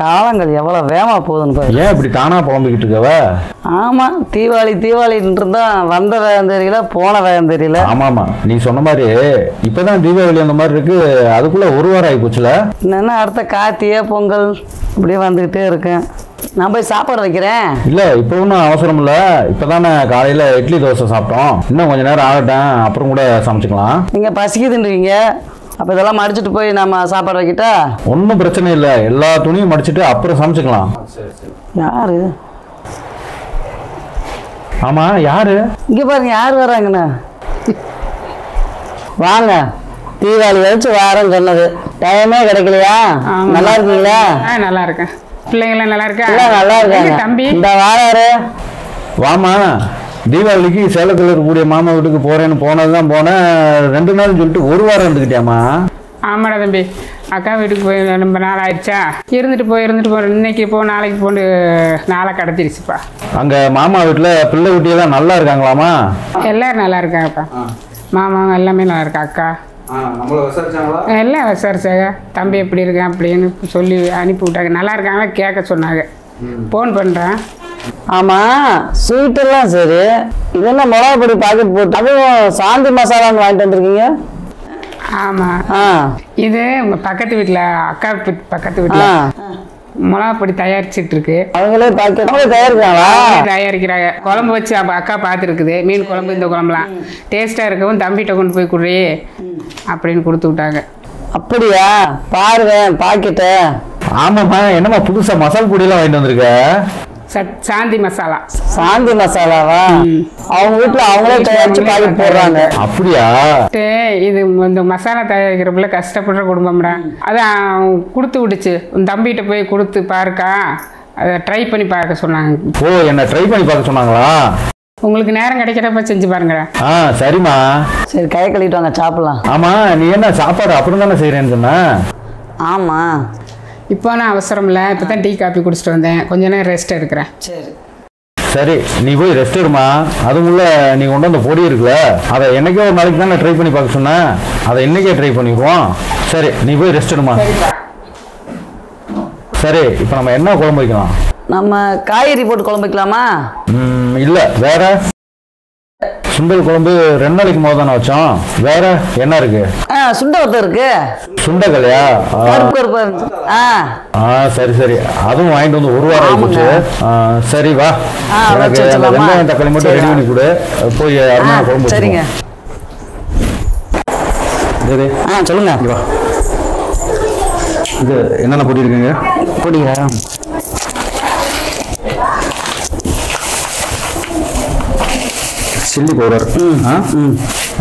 காலங்கள் எவ்வளோ வேகமாக போகுதுன்னு பாரு. ஏன் இப்படி தானா புலம்பிக்கிட்டு இருக்கவ? ஆமாம் தீபாவளி தீபாவளின்ட்டு இருந்தால் வந்த வேகம் தெரியல போன வேகம் தெரியல. ஆமாமா நீ சொன்ன மாதிரி இப்பதான் தீபாவளி அந்த மாதிரி இருக்கு அதுக்குள்ள ஒரு வாரம் ஆகி போச்சுல? என்னென்ன அடுத்த கார்த்திகை பொங்கல் இப்படியே வந்துக்கிட்டே இருக்கேன். நான் போய் சாப்பாடு வைக்கிறேன். இல்ல இப்போ ஒன்றும் அவசரம் இல்ல. இப்பதானே காலையில இட்லி தோசை சாப்பிட்டோம். இன்னும் கொஞ்ச நேரம் ஆகட்டும் அப்புறம் கூட சமைச்சுக்கலாம். நீங்கள் பசிக்குதுன்றீங்க. அப்போ இதெல்லாம் மடிச்சிட்டு போய் நம்ம சாப்பாடு வைக்கிட்டா? ஒன்றும் பிரச்சனை இல்லை. எல்லா துணியும் மடிச்சிட்டு அப்புறம் சமைச்சுக்கலாம். யாரு? ஆமா யாரு? இங்கே பாருங்க யார் வராங்கண்ணா வாங்க. தீபாவளி வச்சு வாரம் சொன்னது. டைமே கிடைக்கலையா. நல்லா இருக்கீங்களா? நல்லா இருக்கேன். பிள்ளைங்களாம் நல்லா இருக்கா? நல்லா இருக்காங்க. தம்பி? இந்த வாராரு வாமா தீபாவளிக்கு சேலத்தில் இருக்கக்கூடிய மாமா வீட்டுக்கு போறேன்னு போனது தான் போனேன். ரெண்டு நாள் சொல்லிட்டு ஒரு வாரம் இருந்துக்கிட்டியாமா ஆமாடா தம்பி. அக்கா வீட்டுக்கு போய் ரொம்ப நாள் ஆயிடுச்சா? இருந்துட்டு போய் இருந்துட்டு போ. இன்னைக்கு போ நாளைக்கு போன்னு நாளை கடத்திருச்சுப்பா அங்க மாமா வீட்டில் பிள்ளை குட்டியெல்லாம் நல்லா இருக்காங்களாமா எல்லாரும் நல்லா இருக்காங்கப்பா. மாமா எல்லாமே நல்லா இருக்கா அக்கா? நம்மள விசாரிச்சாங்களா? எல்லாம் விசாரிச்சாங்க. தம்பி எப்படி இருக்கான் அப்படின்னு சொல்லி அனுப்பி விட்டாங்க நல்லா இருக்காங்களா கேட்க சொன்னாங்க. ஃபோன் பண்ணுறேன் ஆமா. ஸ்வீட் எல்லாம் சரி. இது என்ன மிளகா பொடி பாக்கெட் போட்டு அதுவும் சாந்தி மசாலான்னு வாங்கிட்டு வந்திருக்கீங்க? ஆமாம் ஆ. இது உங்கள் பக்கத்து வீட்டில் அக்கா பக்கத்து வீட்டில் மிளகா பொடி தயாரிச்சிட்டு இருக்கு. அவங்களே அவங்களே தயாரிக்கிறாங்க. குழம்பு வச்சு அப்ப அக்கா பார்த்துருக்குது மீன் குழம்பு இந்த குழம்புலாம். டேஸ்ட்டாக இருக்கவும் தம்பிகிட்ட கொண்டு போய் குடி. அப்படின்னு கொடுத்து விட்டாங்க. அப்படியா? பாருங்க பாக்கெட்டு ஆமாம்மா என்னம்மா புதுசா மசால் பொடியெல்லாம் வாங்கிட்டு வந்திருக்க? சாந்தி மசாலா. சாந்தி மசாலாவா? அவங்க வீட்டுல அவங்களே தயாரிச்சு பாக்கெட் போடுறாங்க. அப்படியா? டே, இது இந்த மசாலா தயாரிக்கிறப்பல கஷ்டப்படுற குடும்பம்டா அதான் கொடுத்து விடுச்சு உன் தம்பிகிட்ட போய் கொடுத்து பாருக்கா. அதை ட்ரை பண்ணி பார்க்க சொன்னாங்க. ஓ என்ன ட்ரை பண்ணி பார்க்க சொன்னாங்களா? உங்களுக்கு நேரம் கிடைக்கிறப்ப செஞ்சு பாருங்க ஆ சரிம்மா. சரி கை கழுவிட்டு வாங்க சாப்பிடலாம். ஆமா நீ என்ன சாப்பாடு அப்புறம் தானே செய்கிறேன்னு சொன்ன? ஆமா. இப்போ நான் அவசரம் இல்லை இப்போ தான் டீ காப்பி குடிச்சிட்டு வந்தேன். கொஞ்ச நேரம் ரெஸ்ட் எடுக்கிறேன். சரி. சரி நீ போய் ரெஸ்ட் எடுமா. அதுக்குள்ள நீ கொண்டு வந்த பொடி இருக்குல்ல அதை என்னைக்கோ ஒரு நாளைக்கு தானே ட்ரை பண்ணி பார்க்க சொன்னேன் அதை இன்னைக்கே ட்ரை பண்ணிக்குவோம் சரி நீ போய் ரெஸ்ட் எடுமா. சரி இப்போ நம்ம என்ன குழம்பு வைக்கலாம்? நம்ம காய்கறி போட்டு குழம்பு வைக்கலாமா? இல்ல. வேற? சுண்டல் குழம்பு ரெண்டு நாளைக்கு முதல் தானே வச்சோம். வேற என்ன இருக்கு? ஆ சுண்டை வத்தம் இருக்கு. சுண்டக்கலையா ஆ, கருப்பு. ஆ. ஆ சரி சரி. அதுவும் வாங்கிட்டு வந்து ஒரு வாரம் ஆயிடுச்சு ஆ, சரி வா. ஆ, எனக்கு அந்த? வெங்காயம் தக்காளி மட்டும் சரி. ரெடி பண்ணி கொடு. போய் ஆ அருமையான குழம்பு சரிங்க. வச்சுக்குவோம். இது ஆ சொல்லுங்க. இங்க வா. இது என்னென்ன பொடி இருக்குங்க? பொடியா சில்லி பவுடர்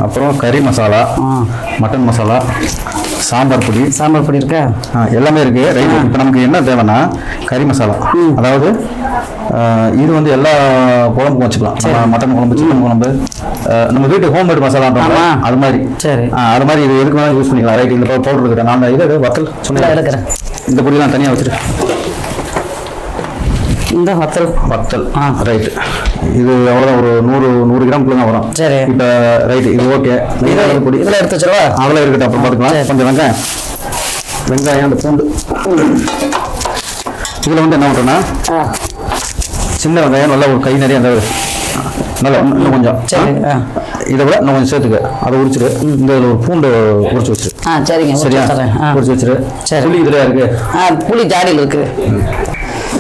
அப்புறம் கறி மசாலா மட்டன் மசாலா சாம்பார் பொடி. சாம்பார் பொடி இருக்கா? எல்லாமே இருக்கு. ரைட் இப்போ நமக்கு என்ன தேவைன்னா கறி மசாலா. அதாவது இது வந்து எல்லா குழம்புக்கும் வச்சுக்கலாம். மட்டன் குழம்பு சிக்கன் குழம்பு நம்ம வீட்டு ஹோம்மேட் மசாலான்றோம் ஆமா. அது மாதிரி. சரி. அது மாதிரி இது எதுக்கு வேணாலும் யூஸ் பண்ணிக்கலாம். ரைட் இந்த பவுடர் இருக்கிறேன் நான் இது வத்தல் சொன்னேன். இந்த பொடியெல்லாம் தனியாக வச்சுரு. இந்த வத்தல். வத்தல். ஆ. ரைட் இது அவ்வளோதான் ஒரு நூறு நூறு கிராம்குள்ள தான் வரும். சரி. இப்போ ரைட் இது ஓகே பொடி இதுல எடுத்து வச்சிருவா அவ்வளோ இருக்கட்டும். அப்புறம் பார்த்துக்கலாம். கொஞ்சம் வெங்காயம். வெங்காயம் அந்த பூண்டு. இதில் வந்து என்ன பண்ணுறோன்னா சின்ன வெங்காயம் நல்லா ஒரு கை நிறைய அந்த நல்லா இன்னும் கொஞ்சம். சரி. இதை விட இன்னும் கொஞ்சம் சேர்த்துக்க. அதை உரிச்சிரு. இந்த இதில் ஒரு பூண்டு உரிச்சு வச்சிரு. ஆ சரிங்க. சரியா? உரிச்சு வச்சிரு. சரி. புளி இதில் இருக்கு? ஆ புளி ஜாடியில் இருக்கு.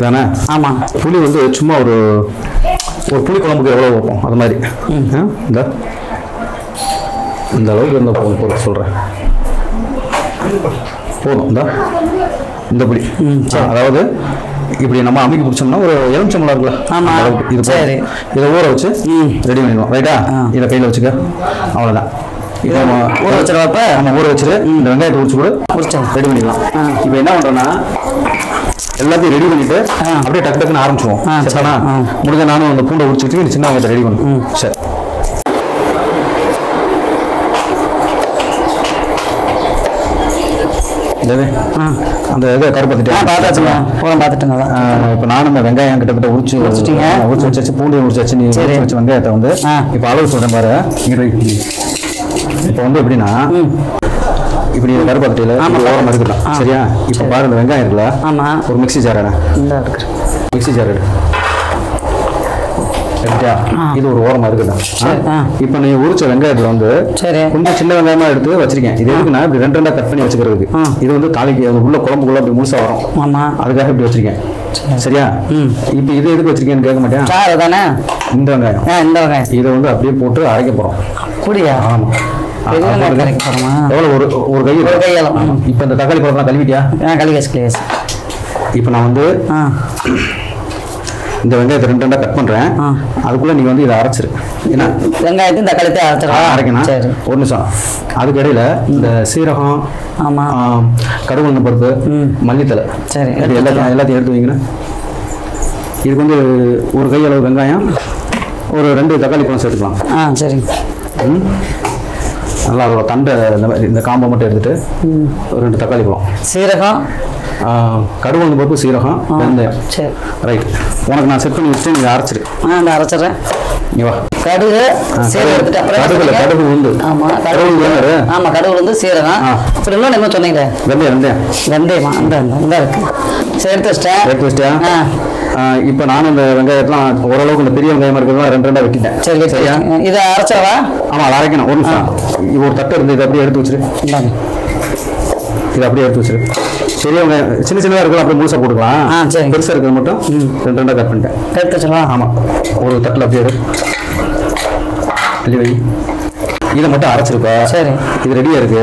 தானே? ஆமா. புளி வந்து சும்மா ஒரு ஒரு புளி குழம்புக்கு எவ்வளோ வைப்போம்? அது மாதிரி. இந்த. இந்த அளவுக்கு இருந்தால் போதும் போதும் சொல்கிறேன் போதும் இந்த. இந்த புளி. அதாவது இப்படி நம்ம அமைக்க பிடிச்சோம்னா ஒரு எலுமிச்சம்பழம் இருக்குல்ல ஆமா. அந்த அளவுக்கு. இது போதும். சரி. இதை ஊற வச்சு ரெடி பண்ணிடுவோம். ரைட்டா இதை கையில் வச்சுக்க. அவ்வளோதான் ஊற வச்சிடவா இப்ப? நம்ம ஊற வச்சுட்டு இந்த வெங்காயத்தை உரிச்சு கூட. உரிச்சேன். ரெடி பண்ணிக்கலாம். இப்போ என்ன பண்ணுறோன்னா எல்லாத்தையும் ரெடி பண்ணிட்டு அப்படியே டக்கு டக்குன்னு ஆரம்பிச்சுவோம். சரிண்ணா. முடிஞ்ச நானும் அந்த பூண்டை உரிச்சுட்டு சின்ன வெங்காயத்தை ரெடி பண்ணும் சரி. அந்த இதை ஆ கருப்பத்துட்டு பார்த்தாச்சுங்க பூரா பார்த்துட்டுங்க அதான். இப்போ நானும் வெங்காயம் கிட்டத்தட்ட உரிச்சு உரிச்சிட்டீங்க? ஆ, உரிச்சு வச்சு பூண்டு உரிச்சு வச்சு நீ வச்ச வெங்காயத்தை வந்து. இப்போ அளவு சொல்கிறேன் பாரு. இப்போ வந்து எப்படின்னா இப்போ நீ கருப்பு பார்த்துட்டு ஆமா. இது ஓரமாக இருக்கலாம். சரியா? இப்போ பாரு இந்த வெங்காயம் இருக்குல்ல ஆமா. ஒரு மிக்ஸி ஜார் மிக்ஸி ஜார் எடுத்தியா இது ஒரு ஓரமாக சரி, ஆ. இப்போ நீ உரிச்ச வெங்காயத்தில் வந்து சரி. கொஞ்சம் சின்ன வெங்காயமா எடுத்து வச்சிருக்கேன். இது எதுக்குன்னா இப்படி ரெண்டு ரெண்டா கட் பண்ணி வச்சுக்கிறதுக்கு. இது வந்து தாளிக்கு அது உள்ள குழம்புக்குள்ள அப்படி முழுசா வரும். ஆமா. அதுக்காக இப்படி வச்சிருக்கேன். சரியா. இப்போ இது எதுக்கு வச்சிருக்கேன்னு கேட்க மாட்டேன் சாறு தானே? இந்த வெங்காயம். ஆ இந்த வெங்காயம். இதை வந்து அப்படியே போட்டு அரைக்க போறோம். அப்படியா? ஆமா. எவ்வளோ ஒரு ஒரு கை ஒரு கையால. ம். இப்போ இந்த தக்காளி பழம்லாம் கழுவிட்டியா? கலிகாஸ் கலிகாஸ் இப்போ நான் வந்து இந்த வெங்காயத்தை ரெண்டு ரெண்டா கட் பண்றேன். ஆ. அதுக்குள்ள நீ வந்து இதை அரைச்சிரு. ஏன்னா வெங்காயத்தையும் தக்காளித்தையும் அரைச்சிடலாம் அரைக்கணும். சரி. ஒரு நிமிஷம். அதுக்கு இடையில இந்த சீரகம் ஆமா. ஆம், கடுகு பருப்பு. மல்லித்தலை சரி, எல்லாத்தையும் எல்லாத்தையும் எடுத்து வைங்கண்ணா. இதுக்கு வந்து ஒரு கை அளவு வெங்காயம் ஒரு ரெண்டு தக்காளி பழம் சேர்த்துக்கலாம். ஆ சரி ம். நல்லா அதோட தண்டை இந்த மாதிரி இந்த காம்பை மட்டும் எடுத்துட்டு ரெண்டு தக்காளி பழம் சீரகம் கடுகு பருப்பு சீரகம் வெந்தயம். சரி. ரைட் உனக்கு நான் செட் பண்ணி வச்சுட்டு நீங்கள் அரைச்சிரு. ஆ இந்த அரைச்சிடுறேன். வா. கடுகு எடுத்துட்டு அப்புறம் கடுகுல கடுகு உளுந்து. ஆமா கடுகு தானே? ஆமா கடுகு வந்து சீரகம். அப்புறம் இன்னொன்று என்ன சொன்னீங்களே வெந்தயம் வெந்தயம். வெந்தயமா? இந்த இந்த இருக்கு. சரி எடுத்து வச்சிட்டேன் எடுத்து வச்சிட்டியா? ஆ. இப்போ நானும் இந்த வெங்காயத்தெல்லாம் ஓரளவுக்கு இந்த பெரிய வெங்காயமா இருக்கிறதெல்லாம் ரெண்டு ரெண்டா வெட்டிட்டேன். சரி சரியா? இதை அரைச்சவா ஆமாம் அதை அரைக்கணும். ஒரு நிமிஷம். ஒரு தட்டு இருந்து இதை அப்படியே எடுத்து வச்சிரு. இதை அப்படியே எடுத்து வச்சிரு. பெரிய வெங்காயம் சின்ன சின்னதாக இருக்கலாம் அப்படியே முழுசாக போட்டுக்கலாம். ஆ, சரி. பெருசாக இருக்கிறது மட்டும். ரெண்டு ரெண்டாக கட் பண்ணிட்டேன். எடுத்து வச்சிடவா ஆமாம் ஒரு தட்டில் அப்படியே அள்ளி வை. இதை மட்டும் அரைச்சிருப்பா சரி. இது ரெடியாக இருக்கு.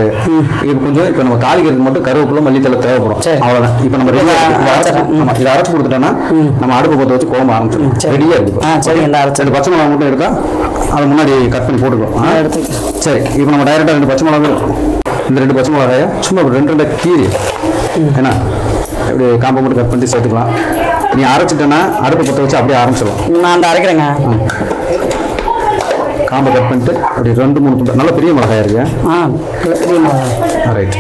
இது கொஞ்சம் இப்போ நம்ம தாளிக்கிறதுக்கு மட்டும் கருவேப்பிலை மல்லித்தலை தேவைப்படும். சரி. அவ்வளோதான் இப்போ நம்ம ரெடியாக இதை அரைச்சி கொடுத்துட்டோன்னா நம்ம அடுப்பு பற்ற வச்சு குழம்பு ஆரம்பிச்சிடும். ரெடியாக இருக்கு சரி இந்த அரைச்சி. ரெண்டு பச்சை மிளகா மட்டும் எடுத்தா அதை முன்னாடி கட் பண்ணி போட்டுக்கலாம். ஆ? எடுத்து சரி இப்போ நம்ம டைரெக்டாக ரெண்டு பச்சை மிளகா இந்த ரெண்டு பச்சை மிளகாய சும்மா ரெண்டு ரெண்டு கீரி என்ன இப்படி காம்பை மட்டும் கட் பண்ணி சேர்த்துக்கலாம். நீ அரைச்சிட்டேன்னா அடுப்பை பற்ற வச்சு அப்படியே ஆரம்பிச்சிடலாம். நான் அந்த அரைக்கிறேங்க. காம்பை கட் பண்ணிட்டு அப்படி ரெண்டு மூணு துண்டு நல்ல பெரிய மிளகாயா இருக்கு. ஆ பெரிய மிளகாய். ரைட்.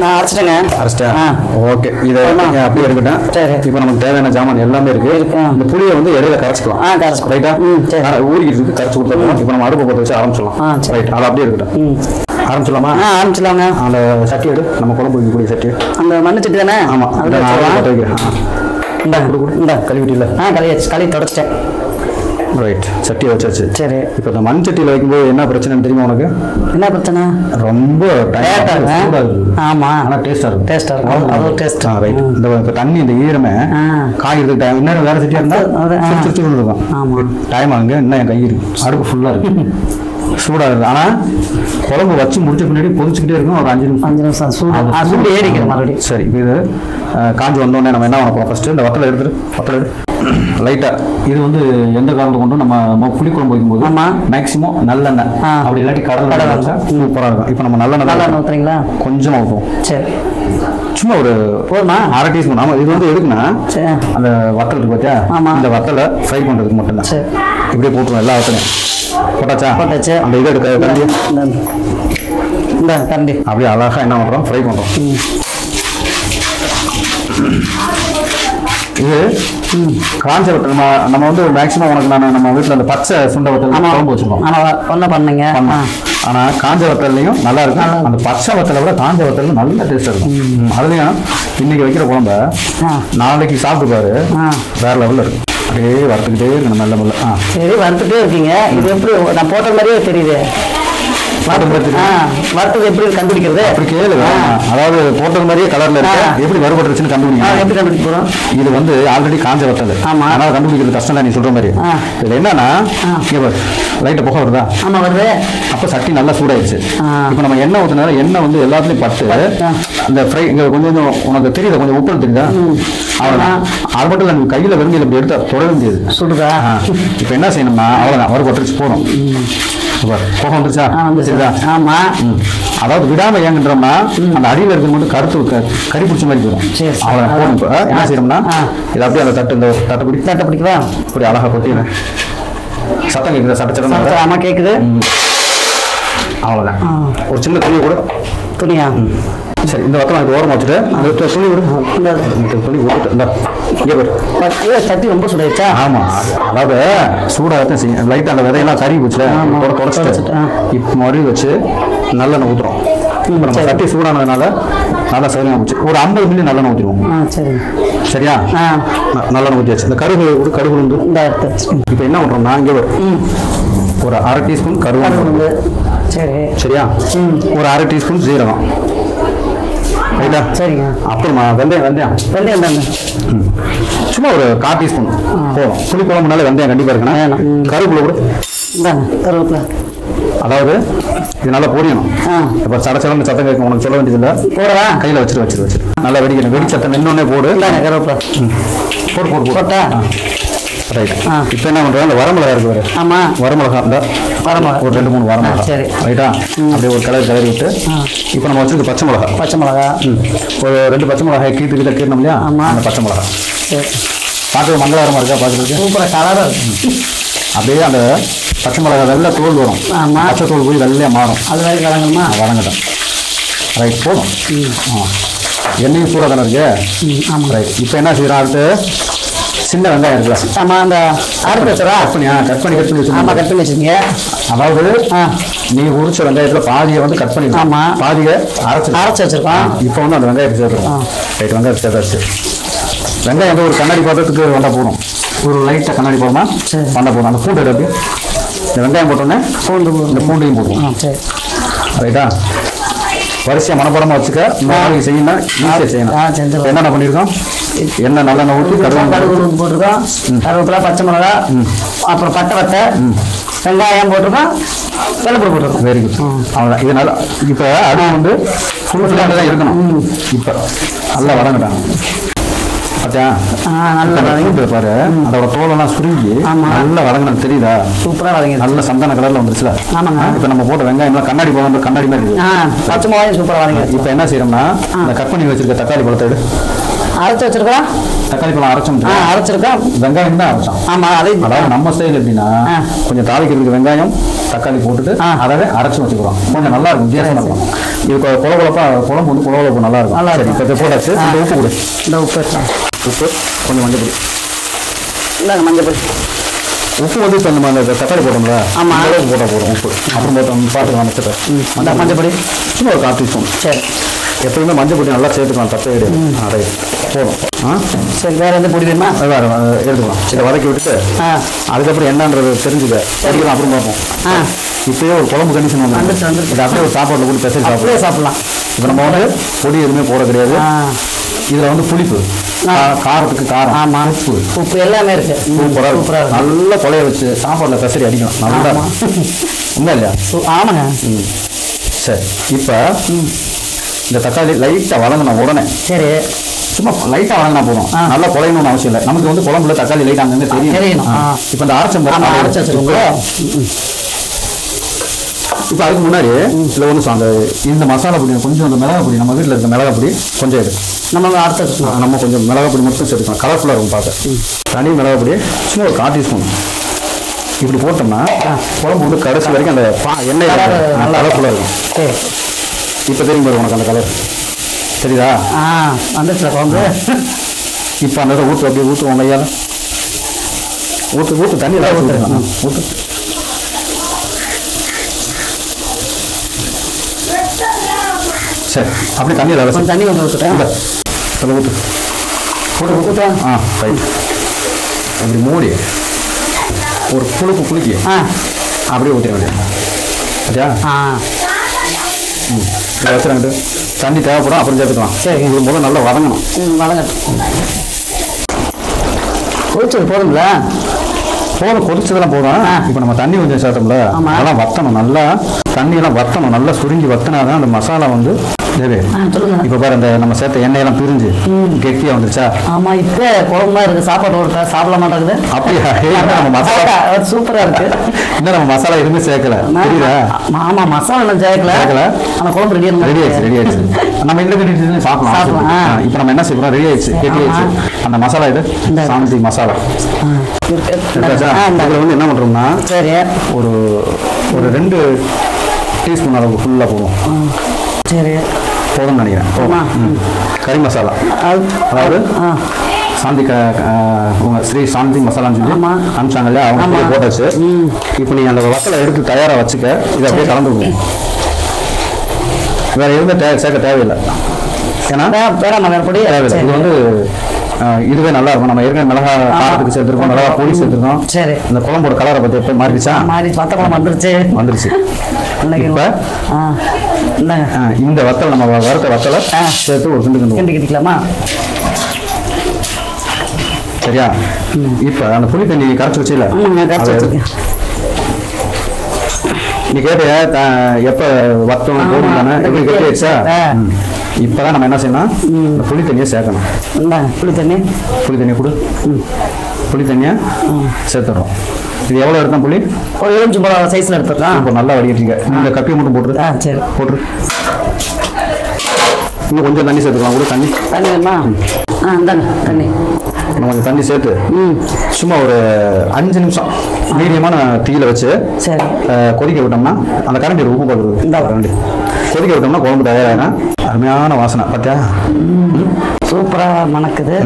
நான் அரைச்சிட்டேங்க. அரைச்சிட்டா? ஆ. ஓகே. இதை. அப்படியே இருக்கட்டும் சரி. இப்போ நமக்கு தேவையான ஜாமான் எல்லாமே இருக்கு. இந்த புளியை வந்து இடையில கரைச்சிக்கலாம். ஆ கரைச்சிக்கலாம். ரைட்டா ஊறிக்கிட்டு இருக்கு கரைச்சி கொடுத்துருவோம் இப்போ நம்ம அடுப்பை பற்ற வச்சு ஆரம்பிச்சிடலாம். ரைட் அது அப்படியே இருக்கட்டும் ம் ஆரம்பிச்சிடலாமா? ஆ ஆரம்பிச்சிடலாங்க. அந்த சட்டி எடு. நம்ம குழம்பு வைக்கக்கூடிய சட்டி அந்த மண்ணு சட்டி தானே? ஆமா. அதில் வைக்கிறேன் இந்த. இந்த. கழுவிட்டில ஆ களி வச்சு களி தொடச்சிட்டேன். ரைட் சட்டியை வச்சாச்சு. சரி. இப்போ இந்த மண் சட்டியில் வைக்கும்போது என்ன பிரச்சனைன்னு தெரியுமா உனக்கு? என்ன பிரச்சனை? ரொம்ப Rate ஆ சூடாக இருக்கு. இருக்குது ஆமா ஆனால் டேஸ்டாக இருக்கும். ஆ இருக்கும். அது ஒரு. ஆ ரைட் இந்த இப்போ தண்ணி இந்த ஈரமே ஆ. காய்கறி டைம் இன்னும் வேறு சட்டியாக இருந்தால். சுற்றி இருக்கும். ஆமா. டைம் ஆகுங்க. இன்னும் என் கை இருக்கு. அடுப்பு ஃபுல்லாக இருக்கு. சூடாக இருக்குது ஆனால் குழம்பு வச்சு முடிச்ச பின்னாடி கொதிச்சுக்கிட்டே இருக்கும் ஒரு அஞ்சு நிமிஷம். அஞ்சு நிமிஷம். சூடு. அது ஆ, சூடு. ஏறிக்கிற மறுபடியும். சரி இது காஞ்சு வந்தோடனே நம்ம என்ன பண்ண ஃபஸ்ட்டு இந்த வத்தலை எடுத்துட்டு வத்தலை எடு. லைட்டாக இது வந்து எந்த காரணத்தை கொண்டும் நம்ம புளிக்குழம்பு வைக்கும்போது ஆமா. மேக்ஸிமம் நல்லெண்ணெய். அப்படி இல்லாட்டி கடலை கடலை. சூப்பராக இருக்கும். இப்போ நம்ம நல்லெண்ணெய் நல்லா தான் ஊற்றுறீங்களா கொஞ்சமாக ஊற்றுவோம் சரி. சும்மா ஒரு போதுமா? அரை டீஸ்பூன். ஆமாம் இது வந்து எதுக்குன்னா அந்த வத்தல் இருக்கு பார்த்தியா. இந்த வத்தலை ஃப்ரை பண்ணுறதுக்கு மட்டும்தான். சரி. இப்படியே போட்டுருவோம் எல்லா வத்தலையும். போட்டாச்சா? போட்டாச்சு. அந்த இதை எடுக்க கரண்டியை இந்த கரண்டி அப்படியே அழகாக என்ன பண்ணுறோம் ஃப்ரை பண்ணுறோம் இது காஞ்ச வத்தல். நம்ம நம்ம வந்து மேக்ஸிமம் உனக்கு நான் நம்ம வீட்டில் அந்த பச்சை சுண்டை ஆமா. குழம்பு வச்சுருக்கோம். ஆமா ஒன்றை பண்ணுங்க. ஆ. பண்ணோம். ஆனா காஞ்ச வத்தல்லையும் நல்லா இருக்கும். அந்த பச்சை வத்தலை விட காஞ்ச வத்தல் நல்ல டேஸ்ட் இருக்கும். அதுலயும் இன்னைக்கு வைக்கிற குழம்ப நாளைக்கு சாப்பிட்டு பாரு. வேற லெவலில் இருக்கும் அப்படியே வறுத்துக்கிட்டே இருக்கணும் நல்ல முள்ள ஆ. சரி வறுத்துட்டே இருக்கீங்க. இது எப்படி நான் போட்ட மாதிரியே தெரியுது. வறுத்தது எப்படி கண்டுபிடிக்கிறது? அப்படி கேளு. அதாவது போட்டது மாதிரியே கலர்ல இருக்கு. எப்படி வறுபட்டுருச்சுன்னு ஆ, கண்டுபிடிங்க எப்படி கண்டுபிடிக்க போகிறோம் இது வந்து ஆல்ரெடி காஞ்ச வத்தல் ஆமா. அதனால கண்டுபிடிக்கிறது கஷ்டம் தான் நீ சொல்ற மாதிரி. இதுல என்னன்னா லைட்டை புகை வருதா? ஆமாம் வருது. அப்ப சட்டி நல்லா சூடாயிடுச்சு. இப்போ நம்ம எண்ணெய் ஊத்துனால எண்ணெய் வந்து எல்லாத்துலயும் பட்டு. அந்த ஃப்ரை இங்க கொஞ்சம் உனக்கு தெரியுதா? கொஞ்சம் உப்பு தெரியுதா? அவ்வளவுதான். அது மட்டும் இல்லை கையில வெறுங்கையில் இப்படி எடுத்தா தொடர முடியாது. சுடுதா இப்போ என்ன செய்யணும்னா அவ்வளோதான் வறு பட்டுருச்சு போதும் பாரு, புகை வந்துருச்சா? ஆ வந்து தெரியுதா ஆமா. அதாவது விடாம ஏங்குன்றோம்னா அந்த அடியில் இருக்கிறது மட்டும் கருத்து கறி பிடிச்ச மாதிரி போயிடும். போதும் இப்போ என்ன செய்யணும்னா. இதை அப்படியே அந்த தட்டு இந்த தட்டை பிடி தட்டை பிடிக்கவா? இப்படி அழகா கொட்டிடுறேன். சத்தம் கேட்குதா சட்ட சட்டம் ஆமா கேட்குது அவ்வளோதான். ஒரு சின்ன துணியை கூட. துணியா? சரி இந்த பக்கம் இது ஓரமாக வச்சுட்டு இந்த சொல்லி விடு. சொல்லி விட்டுட்டு ஏ சட்டி ரொம்ப சுடாயிடுச்சா ஆமா அதாவது சூடாகத்தான் செய்யும். லைட்டாக அந்த விதையெல்லாம் கறி. தொட தொடச்சிட்டு. இப்போ மறுபடியும் வச்சு நல்லெண்ணெய் ஊற்றுறோம் நம்ம சட்டி சூடானதுனால நல்லா சௌரியமாக போச்சு ஒரு ஐம்பது மில்லி நல்லெண்ணெய் ஊற்றிடுவோம் சரிங்க சரியா? நல்லெண்ணெய் ஊற்றியாச்சு இந்த உளுந்து. இந்த எடுத்து இப்போ என்ன பண்ணுறோம்னா இங்கே ஒரு அரை டீஸ்பூன் கருவேப்பிலை சரி. சரியா? ஒரு அரை டீஸ்பூன் ஜீரகம் ரைட்டா சரிங்க. அப்புறமா வெந்தயம் வெந்தயம். வெந்தயம் தாங்க. சும்மா ஒரு கால் டீஸ்பூன். போதும். புளி குழம்புனால வெந்தயம் கண்டிப்பாக இருக்கணும். கருவேப்பிலை கூட. இந்தாங்க கருவேப்பிலை. அதாவது இது நல்லா பொரியணும். இப்போ சட சடன்னு சத்தம் கேட்கும். உனக்கு சொல்ல வேண்டியதில்லை. போடவா? கையில் வச்சிரு வச்சிரு வச்சிரு. நல்லா வெடிக்கணும். வெடி சத்தம் நின்னோடனே போடு. கருவேப்பிலை. போடு போடு போடு. போட்டா? ரைட் ஆ. இப்போ என்ன பண்ணுறோம் இந்த வரமிளகா இருக்கு பாரு. ஆமாம் வரமிளகா இந்த. வரமிளகா. ஒரு ரெண்டு மூணு வரமிளகா. சரி. ரைட்டா அப்படியே ஒரு கலர் கிளறி விட்டு. இப்போ நம்ம வச்சிருக்க பச்சை மிளகா. பச்சை மிளகா. ம். ஒரு ரெண்டு பச்சை மிளகாய் கீட்டு கீழே கீரணும் இல்லையா? ஆமா. அந்த பச்சை மிளகா. சரி. பார்த்து மங்களகரமாக இருக்கா? பார்த்துருக்கு சூப்பராக கலராக இருக்கு. அப்படியே அந்த பச்சை மிளகா வெள்ளை தோல் வரும். ஆமா. பச்சை தோல் போய் வெள்ளையாக மாறும். அது வரைக்கும் கலங்கணுமா வதங்கட்டும் ரைட் போதும். ஆ. எண்ணெயும் சூடாக தானே இருக்கு? ம் ஆமாம் ரைட் இப்போ என்ன செய்யறோம்? அடுத்து சின்ன வெங்காயம் இருக்குல்ல. ஆமாம் அந்த அறுத்து வச்சுரா கட் பண்ணி கட் பண்ணி கட் பண்ணி ஆமாம் வச்சுருக்கோம் கட் பண்ணி வச்சுருங்க அதாவது நீ உரிச்ச வெங்காயத்தில் பாதியை வந்து கட் பண்ணி ஆமா. பாதியை அரைச்சு அரைச்சு வச்சிருக்கோம். இப்போ வந்து அந்த வெங்காயத்தை சேர்த்துருக்கோம் ரைட் வெங்காயத்தை சேர்த்தாச்சு. வெங்காயம் வந்து ஒரு கண்ணாடி பாத்திரத்துக்கு வந்தால் போதும். ஒரு லைட்டாக கண்ணாடி போடணும் சரி. வந்தால் போதும். அந்த பூண்டு எடுத்து இந்த வெங்காயம் போட்டோன்னே பூண்டு இந்த பூண்டையும் போடுவோம். ரைட்டா? வரிசையாக மனப்படமாக வச்சுக்க. இந்த மாதிரி செய்யணும் ஈஸியாக செய்யணும் என்னென்ன பண்ணியிருக்கோம்? எண்ணெய் நல்லெண்ணெய் ஊற்றி கடுகு போட்டிருக்கோம் கருவேப்பிலை பச்சை மிளகா அப்புறம் பட்டை வத்தை வெங்காயம் போட்டிருக்கோம் வெள்ளைப்பூடு போட்டிருக்கோம் வெரி குட். அவ்வளோதான் இது நல்லா இப்போ அடுப்பு வந்து ஃபுல் ஃபில்லாக தான் இருக்கணும். இப்போ நல்லா வதங்கி இந்த பாரு. அதோட தோலெல்லாம் சுருங்கி. நல்லா வதங்கணும் தெரியுதா? சூப்பராக வதங்கிடுச்சு. நல்ல சந்தன கலர்ல வந்துருச்சுல. இப்போ நம்ம போட்ட வெங்காயம்லாம் கண்ணாடி போக கண்ணாடி மாதிரி இருக்கு. பச்சை மிளகாயும் சூப்பராக வதங்கிடுச்சு. இப்போ என்ன செய்யறோம்னா இந்த கட் பண்ணி வச்சிருக்க தக்காளி பழத்தை அரைச்சு வச்சிருக்கோம் தக்காளி பழம் அரைச்சோம் அரைச்சிருக்கோம் வெங்காயம் தான் அரைச்சோம். ஆமாம் அதையும் அதாவது நம்ம ஸ்டைல் எப்படின்னா. கொஞ்சம் தாளிக்கிறதுக்கு வெங்காயம் தக்காளி போட்டுட்டு ஆ. அதவே அரைச்சு வச்சுக்கிறோம். கொஞ்சம் நல்லா இருக்கும் வித்தியாசமா இருக்கும். இது கொ- கொல கொலப்பா குழம்பு வந்து கொல கொலப்பு நல்லா இருக்கும். நல்லா இருக்கும். இப்போ போட்டாச்சு. இந்த உப்பு கொடு இந்த உப்பு. உப்பு கொஞ்சம் மஞ்சள் பொடி. இந்தாங்க மஞ்சள் பொடி. உப்பு வந்து இப்போ நம்ம அந்த தக்காளி போட்டோம்ல ஆமா. இந்த அளவுக்கு போட்டால் போதும் உப்பு. அப்புறம் போட்டோம் பார்த்துக்கலாம் இந்த மஞ்சள் பொடி. சும்மா ஒரு கால் டீஸ்பூன். சரி. எப்பயுமே மஞ்சள் பொடி நல்லா சேர்த்துக்கலாம் தப்பே கிடையாது. ரைட் போதும். ஆ? சரி வேறு எந்த பொடி வேணுமா வேறு எடுத்துக்கலாம். இதை வதக்கி விட்டுட்டு ஆ. அதுக்கப்புறம் என்னன்றது தெரிஞ்சுக்க. சரிக்கலாம் அப்புறம் பார்ப்போம். ஆ. இப்பயே ஒரு குழம்பு கண்டிஷன் வந்து வந்துருச்சு, வந்துருச்சு. அப்படியே ஒரு சாப்பாட்டில் கூட பெசல் அப்படியே சாப்பிடுவோம் சாப்பிடலாம். இப்போ நம்ம வந்து பொடி எதுவுமே போட கிடையாது. இதில் வந்து புளிப்பு. காரத்துக்கு காரம். ஆமாம் உப்பு. உப்பு எல்லாமே இருக்கு. சூப்பராக இருக்கும். இருக்கு நல்லா கொலைய வச்சு சாப்பாட்டில் பெசரி அடிக்கணும். நல்லா. உண்மை இல்லையா? ஆமாங்க. சரி இப்போ இந்த தக்காளி லைட்டாக வதங்கின உடனே சரி. சும்மா லைட்டாக வதங்கினா போதும். நல்லா குழையணும்னு அவசியம் இல்லை. நமக்கு வந்து குழம்புல தக்காளி லைட்டாக அங்கங்கே தெரியும். இப்போ இந்த அரைச்சம் அரைச்சி வச்சிருக்கோங்களா இப்போ அதுக்கு முன்னாடி இதில் ஒன்று அந்த இந்த மசாலா பொடி கொஞ்சம் அந்த மிளகா பொடி நம்ம வீட்டில் இருக்க மிளகா பொடி கொஞ்சம் எடு. நம்ம வச்சுக்கலாம் நம்ம கொஞ்சம் மிளகா பொடி மட்டும் சேர்த்துக்கலாம் கலர்ஃபுல்லாக இருக்கும் பார்க்க. தனி மிளகா பொடி சும்மா ஒரு கால் டீஸ்பூன். இப்படி போட்டோம்னா குழம்பு வந்து கடைசி வரைக்கும் அந்த எண்ணெய் நல்லா கலர்ஃபுல்லாக இருக்கும். இப்போ தெரியும் பாரு உனக்கு அந்த கலர் தெரியுதா ஆ வந்துச்சுல குழம்பு இப்போ அந்த இதை ஊற்று அப்படியே ஊற்றுவோம் ஐயால ஊற்று ஊற்று தண்ணி எல்லாம் ஊற்று ஊற்று சரி அப்படி தண்ணி எல்லாம் கொஞ்சம் தண்ணி கொஞ்சம் ஊற்றுட்டேன் இல்லை அதில் ஊற்று போட்டு ஊற்றுட்டேன் ஆ ரைட் அப்படி மூடி ஒரு புழுப்பு புளிக்கி ஆ. அப்படியே ஊற்றிட வேண்டியது சரியா? ஆ. இதை வச்சுருங்கிட்டு தண்ணி தேவைப்படும் அப்புறம் சேர்த்துக்கலாம். சரிங்க. இது முதல்ல நல்லா வதங்கணும். வதங்கட்டும். கொதிச்சது போதுங்களா போதும் கொதிச்சதெல்லாம் போதும். இப்போ நம்ம தண்ணி கொஞ்சம் சேர்த்தோம்ல. அதெல்லாம் வத்தணும் நல்லா. தண்ணியெல்லாம் வத்தணும். நல்லா சுருங்கி வத்தினாதான் அந்த மசாலா வந்து தேவை இப்போ பாரு அந்த நம்ம சேர்த்த எண்ணெயெல்லாம் பிரிஞ்சு கெட்டியாக வந்துருச்சா? ஆமாம் இப்போ குழம்புமா இருக்குது. சாப்பாடு ஓடுறா சாப்பிட மாட்டேங்குது. அப்படியா? நம்ம மசாலா சூப்பராக இருக்கு. இன்னும் நம்ம மசாலா எதுவுமே சேர்க்கல? தெரியுதா ஆமா மசாலா இன்னும் சேர்க்கல. சேர்க்கல? ஆனால் குழம்பு ரெடி ரெடி ஆயிடுச்சு ரெடி ஆயிடுச்சு. நம்ம இந்த கட்டி சாப்பிடலாம் இப்போ நம்ம என்ன செய்யறோம் ரெடி ஆயிடுச்சு கெட்டி. ஆயிடுச்சு. அந்த மசாலா இது இந்த- சாந்தி மசாலா. இந்த இதுல வந்து என்ன பண்றோம்னா சரி. ஒரு ஒரு ரெண்டு டீஸ்பூன் அளவு ஃபுல்லாக போடுவோம். சரி போதும்னு நினைக்கிறேன். போதும். கறி மசாலா. அது அதாவது சாந்தி க க- உங்க ஸ்ரீ சாந்தி மசாலான்னு சொல்லி ஆமா. அனுப்பிச்சாங்க இல்லையா அவங்க போட்டாச்சு. இப்போ நீ அந்த வத்தலை எடுத்து தயாராக வச்சுக்க இதை அப்படியே கலந்து வேற எதுவுமே தே சேர்க்க தேவையில்லை. ஏன்னா வேற பொடி தேவையில்லை. இது வந்து இதுவே நல்லா இருக்கும். நம்ம ஏற்கனவே மிளகா காரத்துக்கு சேர்த்துருக்கோம் மிளகா பொடி சேர்த்துருக்கோம். சரி. இந்த குழம்போட கலரை பற்றி எப்போ மாறிடுச்சா? மாறி வத்த குழம்பு வந்துருச்சு. வந்துருச்சு. இந்த வத்தல் நம்ம வறுத்த வத்தலை. சேர்த்து ஒரு கிண்டு கிண்டி கிண்டிக்கலாமா? சரியா? இப்போ அந்த புளி தண்ணி கரைச்சி வச்சுல நீ கேட்டிய? எப்போ வத்தம். கோடும் தானே? எப்படி கட்டி வச்சா? ஆ. இப்போ தான் நம்ம என்ன செய்யணும்? இந்த புளி தண்ணியை சேர்க்கணும். புளி தண்ணி. புளி தண்ணியை கொடு. புளி தண்ணியை சேர்த்துறோம் இது எவ்வளோ எடுத்தோம் புளி ஒரு எலுமிச்சு பழம் சைஸில் எடுத்துக்கலாம் இப்போ நல்லா வடிகட்டிங்க இந்த கப்பியை மட்டும் போட்டுரு. ஆ சரி. போட்டுரு. இன்னும் கொஞ்சம் தண்ணி சேர்த்துக்கலாம். கூட தண்ணி. தண்ணி வேணுமா? ஆ இந்தாங்க தண்ணி. இன்னும் கொஞ்சம் தண்ணி சேர்த்து. ம். சும்மா ஒரு அஞ்சு நிமிஷம். மீடியமான தீயில வச்சு சரி. கொதிக்க விட்டோம்னா அந்த கரண்டி உப்பு போடுறது. இந்தா. கரண்டி கொதிக்க விட்டோம்னா குழம்பு தயாராகிடும் அருமையான வாசனை பார்த்தியா சூப்பராக மணக்குது.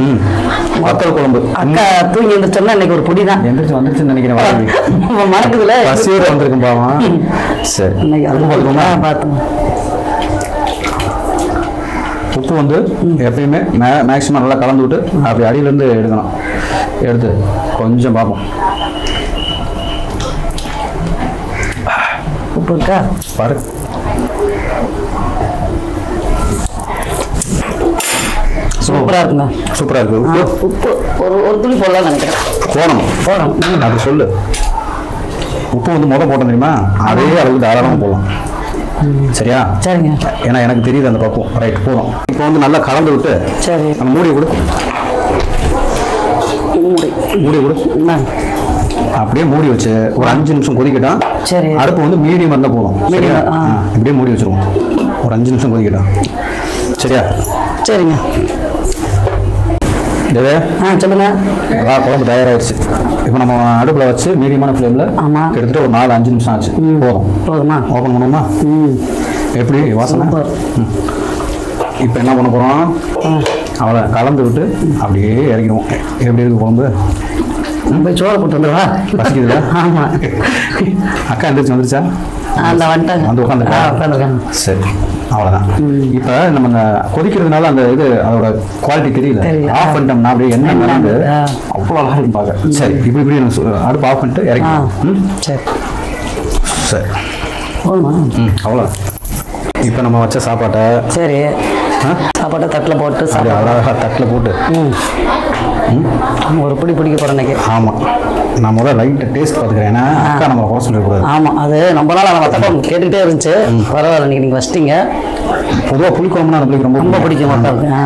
வத்தல் குழம்பு. அக்கா தூங்கி எழுந்திரிச்சோம்னா இன்னைக்கு ஒரு பொடி தான் எந்திரிச்சு வந்துருச்சுன்னு நினைக்கிறேன். மணக்குதுல பசியோட வந்திருக்கும் பாவம். சரி. இன்னைக்கு அது? பார்த்தோம். உப்பு வந்து எப்பயுமே மே மேக்ஸிமம் நல்லா கலந்து விட்டு அப்படி அடியிலேருந்து எடுக்கணும். எடுத்து கொஞ்சம் பார்ப்போம். உப்பு இருக்கா? பாரு. சூப்பராக இருக்குங்க சூப்பராக இருக்கு. உப்பு? உப்பு. ஒரு ஒரு துளி போடலாம்னு நினைக்கிறேன். போடணும். போடணும். அப்படி சொல்லு. உப்பு வந்து முத போட்டோம் தெரியுமா? அதே அளவுக்கு தாராளமாக போடலாம். சரியா? சரிங்க. ஏன்னா எனக்கு தெரியுது அந்த பக்குவம். ரைட் போதும். இப்போ வந்து நல்லா கலந்து விட்டு சரி. நம்ம மூடி கொடு. மூடி. மூடி கொடு. அப்படியே மூடி வச்சு ஒரு அஞ்சு நிமிஷம் கொதிக்கட்டும் சரி. அடுப்பு வந்து மீடியம் இருந்தால் போதும். சரியா? இப்படியே மூடி வச்சிருவோம். ஒரு அஞ்சு நிமிஷம் கொதிக்கட்டும் சரியா? சரிங்க. ஆ சொல்லுங்க. வா குழம்பு தயாராகிடுச்சு இப்போ நம்ம அடுப்பில் வச்சு மீடியமான ஃப்ளேமில் ஆமா. கிட்டத்தட்ட ஒரு நாலு அஞ்சு நிமிஷம் ஆச்சு. போதும். போதுமா? ஓப்பன் பண்ணுவோமா? ம். எப்படி? வாசனை? இப்போ என்ன பண்ண போகிறோம் அவ்வளோ கலந்து விட்டு அப்படியே இறக்கிடுவோம் எப்படி இருக்கு குழம்பு? போய் சோறு போட்டு வந்துடுவா பசிக்குதுல ஆமாம் அக்கா எந்திரிச்சு வந்துருச்சா? அந்த வந்துட்டாங்க. வந்து உட்காந்துருக்காங்க சரி அவ்வளோதான் இப்போ நம்ம கொதிக்கிறதுனால அந்த இது அதோட குவாலிட்டி தெரியல. ஆஃப் பண்ணிட்டோம்னா அப்படியே என்ன. அவ்வளோ அழகாக இருக்கும் பார்க்க. சரி இப்படி இப்படி அடுப்பு ஆஃப் பண்ணிட்டு இறக்கி. சரி. சரி. ம் அவ்வளோ இப்போ நம்ம வச்ச சாப்பாட்டை சரி. சாப்பாட்டை தட்டில் போட்டு சாப்பிட அழகாக தட்டில் போட்டு. ம். ஒரு பிடி பிடிக்க போகிறேன் இன்னைக்கு. ஆமாம் நான் முதல்ல லைட்டை டேஸ்ட் பார்த்துக்கிறேன். ஏன்னா அக்கா நம்ம குறை சொல்லக்கூடாது ஆமாம் அது நாள் நம்ம தட்டம் கேட்டுக்கிட்டே இருந்துச்சு. பரவாயில்ல இன்னைக்கு நீங்கள் வச்சிட்டீங்க. பொதுவாக புளிக்குழம்புனா நம்மளுக்கு ரொம்ப ரொம்ப பிடிக்கும். மக்களுக்கு ஆ.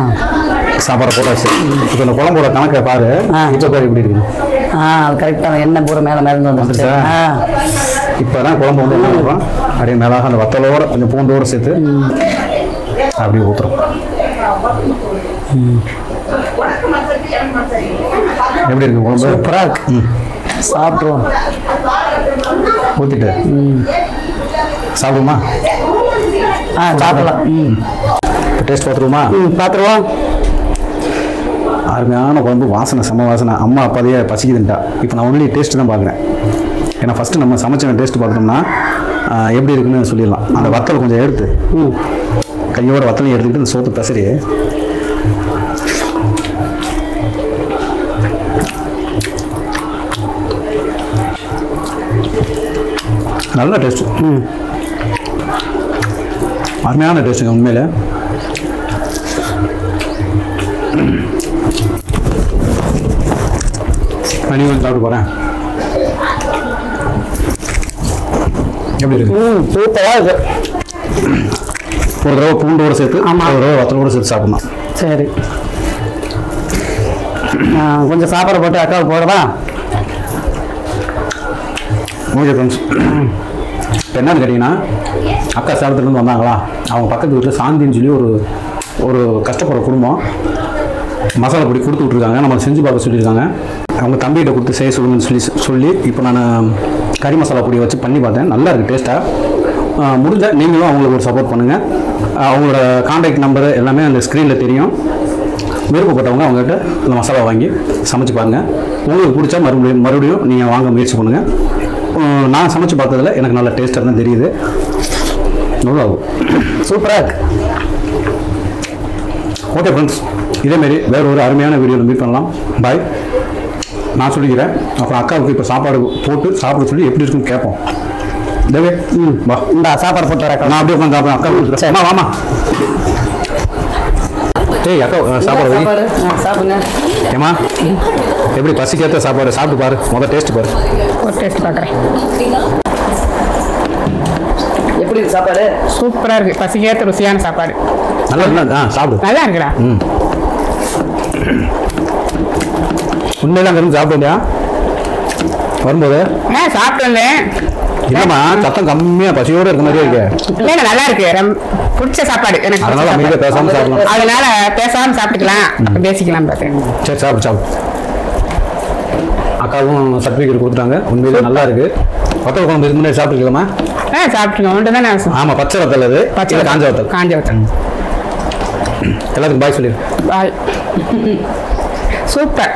சாப்பாடை போட்டாச்சு இப்போ இந்த குழம்போட கணக்கை பாரு. இப்போ பாரு இப்படி இருக்குது. ஆ அது கரெக்டாக எண்ணெய் பூரா மேலே மேலே வந்துருச்சு. இப்போ தான் குழம்பு வந்து என்ன பண்ணுறோம்? அப்படியே மேலாக அந்த வத்தலோட கொஞ்சம் பூண்டோட சேர்த்து அப்படியே ஊற்றுறோம் எப்படி இருக்கு குழம்பு? சூப்பராக இருக்கு. சாப்பிட்ருவோம் ஊற்றிட்டு சாப்பிடுமா ஆ சாப்பிடலாம். ம். டேஸ்ட் பார்த்துருவோமா? ம் பார்த்துருவோம். அருமையான குழம்பு வாசனை செம்ம வாசனை. அம்மா அப்பாதையே பசிக்குதுன்ட்டா. இப்போ நான் ஒன்லி டேஸ்ட் தான் பார்க்குறேன். ஏன்னா ஃபஸ்ட்டு நம்ம சமைச்ச டேஸ்ட் பார்த்தோம்னா எப்படி இருக்குன்னு சொல்லிடலாம். அந்த வத்தல் கொஞ்சம் எடுத்து கையோட வத்தலையும் எடுத்துக்கிட்டு இந்த சோத்து பெசரி நல்ல டேஸ்ட் ம் அருமையான டேஸ்ட்டுங்க உண்மையில். நான் கொஞ்சம் சாப்பிட்டு போகிறேன் எப்படி இருக்கு? ம் சூப்பராக இருக்கு. ஒரு தடவை பூண்டோட சேர்த்து ஆமா. ஒரு தடவை வத்தலோட சேர்த்து சாப்பிடணும். சரி. கொஞ்சம் சாப்பாடு போட்டு அக்காவுக்கு போடவா ஓகே ஃப்ரெண்ட்ஸ் இப்போ என்னன்னு கேட்டிங்கன்னா அக்கா சேலத்துலேருந்து வந்தாங்களா? அவங்க பக்கத்து வீட்டில் சாந்தின்னு சொல்லி ஒரு ஒரு கஷ்டப்படுற குடும்பம். மசாலா பொடி கொடுத்து விட்ருக்காங்க நம்ம செஞ்சு பார்க்க சொல்லியிருக்காங்க. அவங்க தம்பிகிட்ட கொடுத்து செய்ய சொல்லணும்னு சொல்லி சொல்லி இப்போ நான் கறி மசாலா பொடியை வச்சு பண்ணி பார்த்தேன். நல்லா இருக்குது டேஸ்ட்டாக முடிஞ்சால் நீங்களும் அவங்களுக்கு ஒரு சப்போர்ட் பண்ணுங்கள் அவங்களோட காண்டாக்ட் நம்பரு எல்லாமே அந்த ஸ்க்ரீனில் தெரியும். விருப்பப்பட்டவங்க அவங்ககிட்ட இந்த மசாலா வாங்கி சமைச்சு பாருங்கள் உங்களுக்கு பிடிச்சா மறுபடியும் மறுபடியும் நீங்கள் வாங்க முயற்சி பண்ணுங்கள் நான் சமைச்சு பார்த்ததுல எனக்கு நல்ல டேஸ்ட்டாக தான் தெரியுது. எவ்வளோ ஆகும் சூப்பரா இருக்கு. ஓகே ஃப்ரெண்ட்ஸ் இதேமாரி வேற ஒரு அருமையான வீடியோவில் மீட் பண்ணலாம். பாய் நான் சொல்லிக்கிறேன். அப்புறம் அக்காவுக்கு இப்போ சாப்பாடு போட்டு சாப்பிட சொல்லி எப்படி இருக்குன்னு கேட்போம். தேவே ம் வா. இந்த சாப்பாடு போட்டு வரேன் நான் அப்படியே உட்காந்து சாப்பிடுறேன். அக்கா அம்மா வாமா. ஏய் அக்கா சாப்பாடு சாப்பிடுங்க. ஏமா எப்படி பசிக்கேற்ற சாப்பாடு சாப்பிட்டு பாரு. முதல் டேஸ்ட் பாரு. ஒரு டேஸ்ட் பார்க்குறேன் எப்படி இருக்கு சாப்பாடு? சூப்பராக இருக்குது பசிக்கேற்ற ருசியான சாப்பாடு. நல்லா ஆ சாப்பிடு. நல்லா இருக்குடா. ம். உண்மையில அங்கே இருந்து சாப்பிட்டு வந்தியா வரும்போது? ஆ சாப்பிட்டு வந்தேன் இல்லைம்மா சத்தம் கம்மியாக பசியோடு இருக்க மாதிரியே இருக்கு. இல்லைங்க நல்லா இருக்கு. பிடிச்ச சாப்பாடு. எனக்கு அதனால அமைதியாக சாப்பாடு. பேசாமல் சாப்பிடலாம். அதனால பேசாம சாப்பிட்டுக்கலாம். பேசிக்கலாம் பார்த்தேன் சரி சாப்பிடு சாப்பிடு. அக்காவும் சர்டிஃபிகேட் கொடுத்துட்டாங்க. உண்மையிலே நல்லா இருக்கு. வத்தல் குழம்பு இதுக்கு முன்னாடி சாப்பிட்டுருக்கலாமா? ஆ சாப்பிட்டுருக்கோம். ஒன்று தான் நான் ஆமாம் பச்சை வத்தல் அது. பச்சை காஞ்ச வத்தல். காஞ்ச வத்தல். எல்லாத்துக்கும் பாய் சொல்லிடு. Bye super.